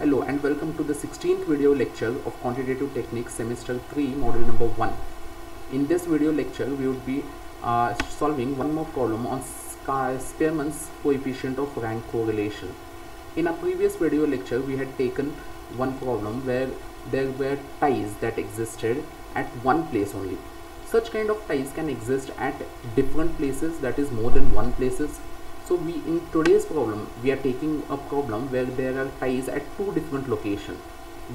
Hello and welcome to the 16th video lecture of Quantitative Techniques Semester 3 Module number 1. In this video lecture we would be uh, solving one more problem on Spearman's coefficient of rank correlation. In a previous video lecture we had taken one problem where there were ties that existed at one place only. Such kind of ties can exist at different places that is more than one places so we in today's problem we are taking a problem where there are ties at two different locations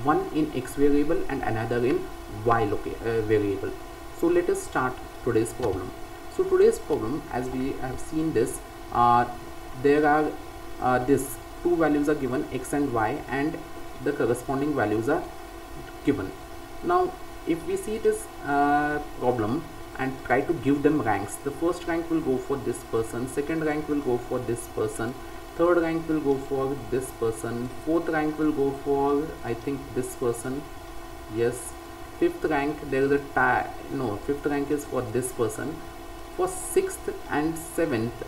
one in x variable and another in y uh, variable. So let us start today's problem. So today's problem as we have seen this uh, there are uh, this two values are given x and y and the corresponding values are given. Now if we see this uh, problem and try to give them ranks. The first rank will go for this person second rank will go for this person third rank will go for this person fourth rank will go for i think this person. Yes. Fifth rank there is a tie no fifth rank is for this person. For sixth and seventh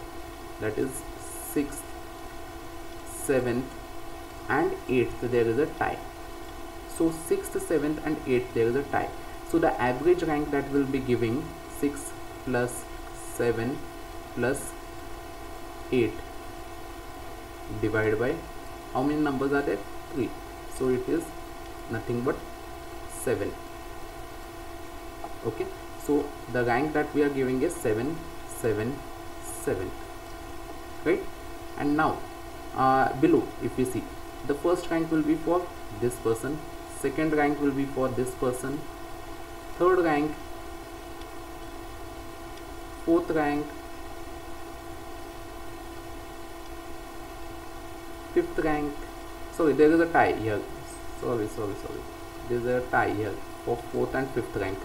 that is sixth seventh and eighth there is a tie. So sixth seventh and eighth there is a tie so the average rank that will be giving 6 plus 7 plus 8 divided by how many numbers are there? 3 so it is nothing but 7 okay? So the rank that we are giving is 7 7 7 right? And now uh, below if we see the first rank will be for this person second rank will be for this person third rank fourth rank fifth rank sorry there is a tie here. Sorry sorry sorry. There is a tie here for fourth and fifth rank.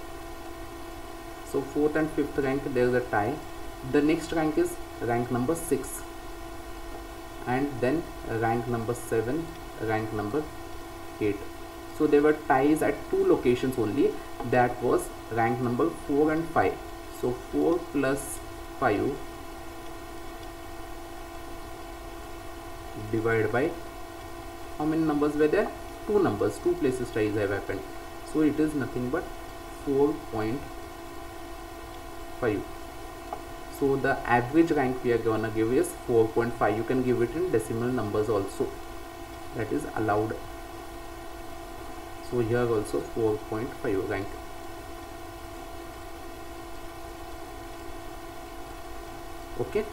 So fourth and fifth rank there is a tie. The next rank is rank number 6 and then rank number 7 rank number 8 so there were ties at two locations only. That was rank number 4 and 5 so 4 plus 5 divided by how many numbers were there? Two numbers. Two places ties have happened. So it is nothing but 4.5 so the average rank we are gonna give is 4.5 you can give it in decimal numbers also. That is allowed so here also 4.5 rank. Okay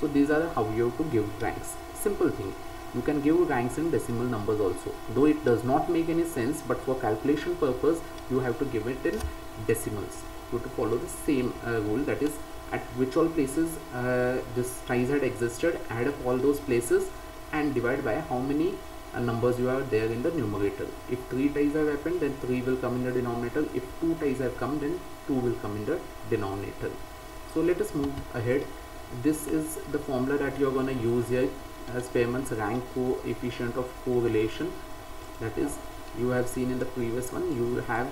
so these are how you have to give ranks. Simple thing. You can give ranks in decimal numbers also. Though it does not make any sense but for calculation purpose you have to give it in decimals. You have to follow the same uh, rule that is at which all places uh, this ties had existed add up all those places and divide by how many uh, numbers you are there in the numerator. If three ties have happened then three will come in the denominator. If two ties have come then two will come in the denominator. So let us move ahead. This is the formula that you're going to use here as Spearman's rank coefficient of correlation. That is you have seen in the previous one you have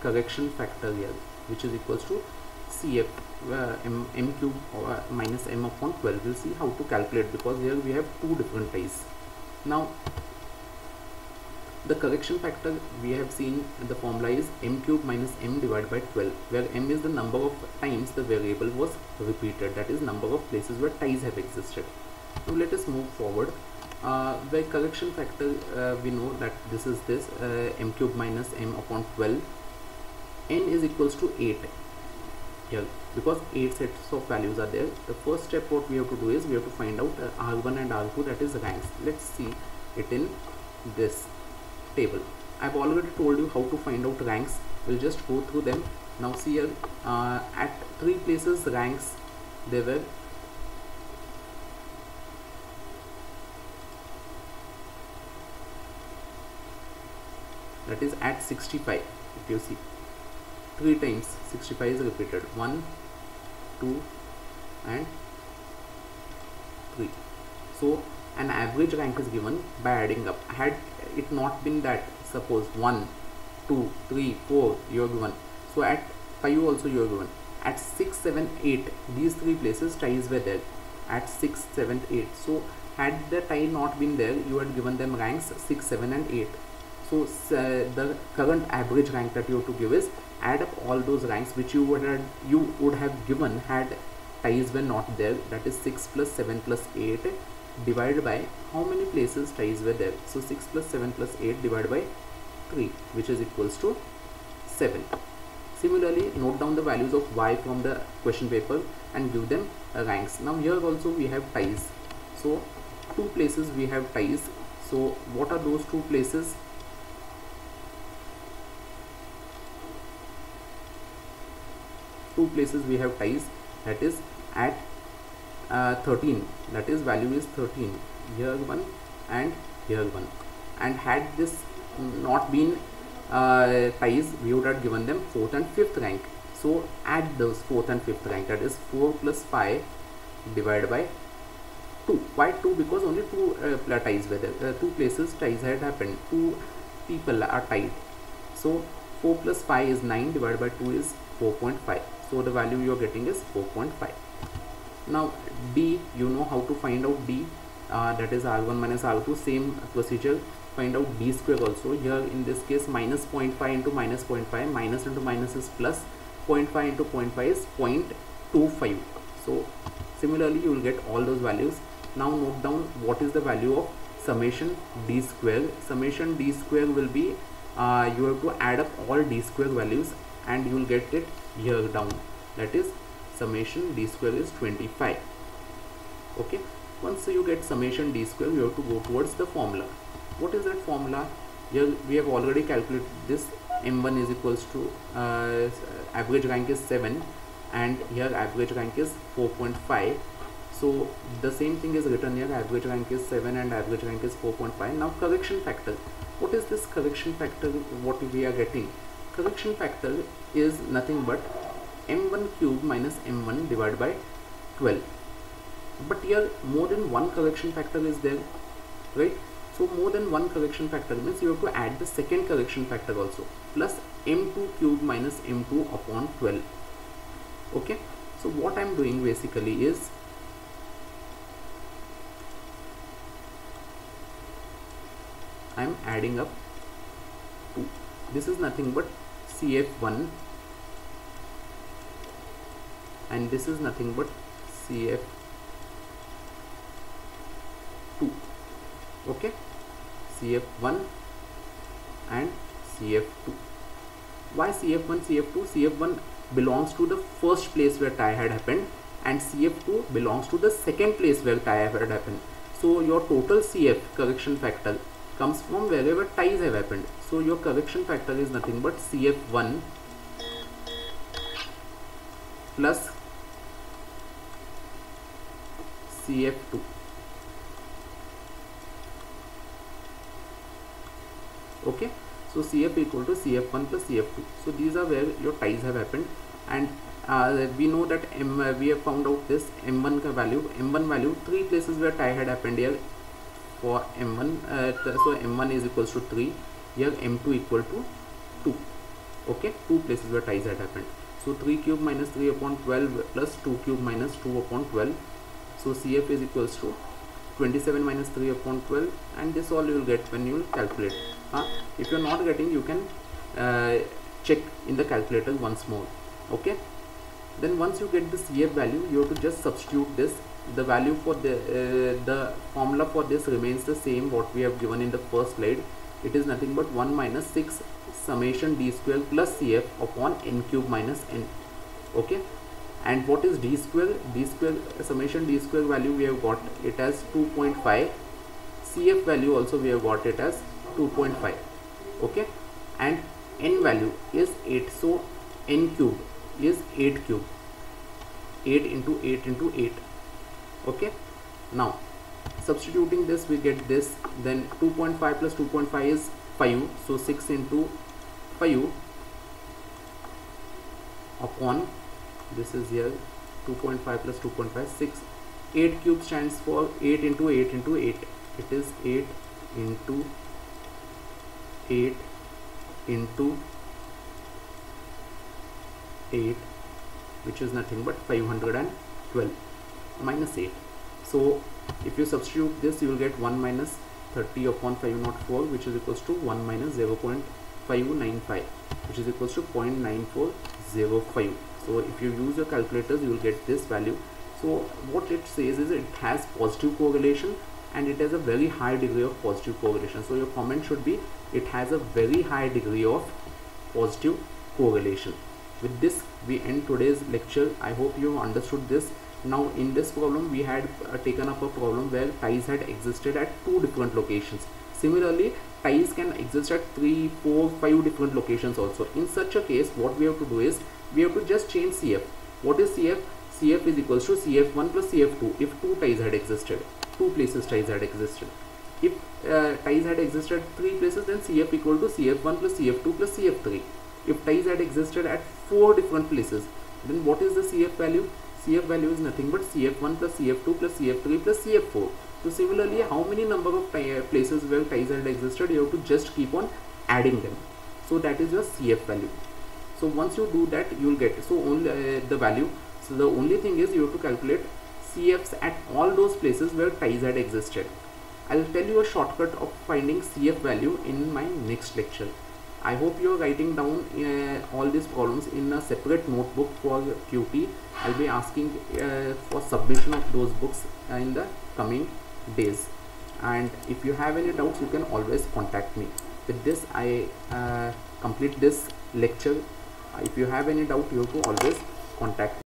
correction factor here which is equals to CF uh, m, m cube uh, minus m upon 12 we'll see how to calculate because here we have two different ties. Now the correction factor we have seen the formula is m cube minus m divided by 12 where m is the number of times the variable was repeated. That is number of places where ties have existed. Now let us move forward. Uh, by correction factor uh, we know that this is this uh, m cube minus m upon 12 n is equals to 8 here because 8 sets of values are there the first step what we have to do is we have to find out uh, r1 and r2 that is ranks. Let's see it in this table. I've already told you how to find out ranks. We'll just go through them. Now see here uh, at three places ranks they were that is at 65 if you see three times 65 is repeated. 1 2 and 3 so an average rank is given by adding up. Had it not been that suppose 1 2 3 4 you are given. So at 5 also you are given. At 6 7 8 these three places ties were there. At 6 7 8 so had the tie not been there you had given them ranks 6 7 and 8 so uh, the current average rank that you have to give is add up all those ranks which you would you would have given had ties were not there. That is 6 plus 7 plus 8 divided by how many places ties were there? So 6 plus 7 plus 8 divided by 3 which is equals to 7 similarly note down the values of y from the question paper and give them ranks. Now here also we have ties. So two places we have ties. So what are those two places? Two places we have ties. That is at uh, 13 that is value is 13 here one and here one. And had this not been uh, ties we would have given them fourth and fifth rank. So add those fourth and fifth rank. That is 4 plus 5 divided by 2 why 2 because only two uh, ties were there. Uh, two places ties had happened. Two people are tied. So 4 plus 5 is 9 divided by 2 is 4.5 so the value you are getting is 4.5 now d you know how to find out d uh, that is r1 minus r2 same procedure. Find out d square also. Here in this case minus 0.5 into minus 0.5 minus into minus is plus 0.5 into 0.5 is 0.25 so similarly you will get all those values. Now note down what is the value of summation d square. Summation d square will be uh, you have to add up all d square values and you will get it here down. That is summation d square is 25 okay? Once you get summation d square you have to go towards the formula. What is that formula? Here we have already calculated this. M1 is equals to uh, average rank is 7 and here average rank is 4.5 so the same thing is written here. Average rank is 7 and average rank is 4.5 now correction factor. What is this correction factor? What we are getting? Correction factor is nothing but m1 cube minus m1 divided by 12 but here more than one correction factor is there right? So more than one correction factor means you have to add the second correction factor also plus m2 cube minus m2 upon 12 okay? So what i'm doing basically is i'm adding up 2 this is nothing but cf1 and this is nothing but cf2 okay? Cf1 and cf2 why cf1 cf2 cf1 belongs to the first place where tie had happened and cf2 belongs to the second place where tie had happened. So your total cf correction factor comes from wherever ties have happened. So your correction factor is nothing but cf1 plus cf2 okay so cf equal to cf1 plus cf2 so these are where your ties have happened. And uh, we know that m uh, we have found out this m1 value. M1 value three places where tie had happened here. For m1 uh, so m1 is equals to 3 here m2 equal to 2 okay two places where ties had happened. So 3 cube minus 3 upon 12 plus 2 cube minus 2 upon 12 so cf is equals to 27 minus 3 upon 12 and this all you will get when you will calculate if you are not getting you can uh, check in the calculator once more. Okay? Then once you get the cf value you have to just substitute this. The value for the uh, the formula for this remains the same what we have given in the first slide. It is nothing but 1 minus 6 summation d square plus cf upon n cube minus n. Okay and what is d square? d square summation d square value we have got it as 2.5 cf value also we have got it as 2.5 okay? And n value is 8 so n cube is 8 cube. 8 into 8 into 8 okay? Now substituting this we get this. Then 2.5 plus 2.5 is 5 so 6 into 5 upon this is here 2.5 plus 2.5 6 8 cube stands for 8 into 8 into 8 it is 8 into 8 into 8 which is nothing but 512 minus 8 so if you substitute this you will get 1 minus 30 upon 504 which is equals to 1 minus 0 0.595 which is equals to 0.9405 so if you use your calculators you will get this value. So what it says is it has positive correlation and it has a very high degree of positive correlation. So your comment should be it has a very high degree of positive correlation. With this we end today's lecture. I hope you understood this. Now in this problem we had uh, taken up a problem where ties had existed at two different locations. Similarly ties can exist at three four five different locations also. In such a case what we have to do is we have to just change cf what is cf cf is equals to cf1 plus cf2 if two ties had existed two places ties had existed if uh, ties had existed three places then cf equal to cf1 plus cf2 plus cf3 if ties had existed at four different places then what is the cf value cf value is nothing but cf1 plus cf2 plus cf3 plus cf4 so similarly how many number of uh, places where ties had existed you have to just keep on adding them so that is your cf value so once you do that you will get so only uh, the value so the only thing is you have to calculate cfs at all those places where ties had existed i'll tell you a shortcut of finding cf value in my next lecture I hope you are writing down uh, all these problems in a separate notebook for QT. I'll be asking uh, for submission of those books in the coming days. And if you have any doubts, you can always contact me. With this, I uh, complete this lecture. If you have any doubt, you have to always contact.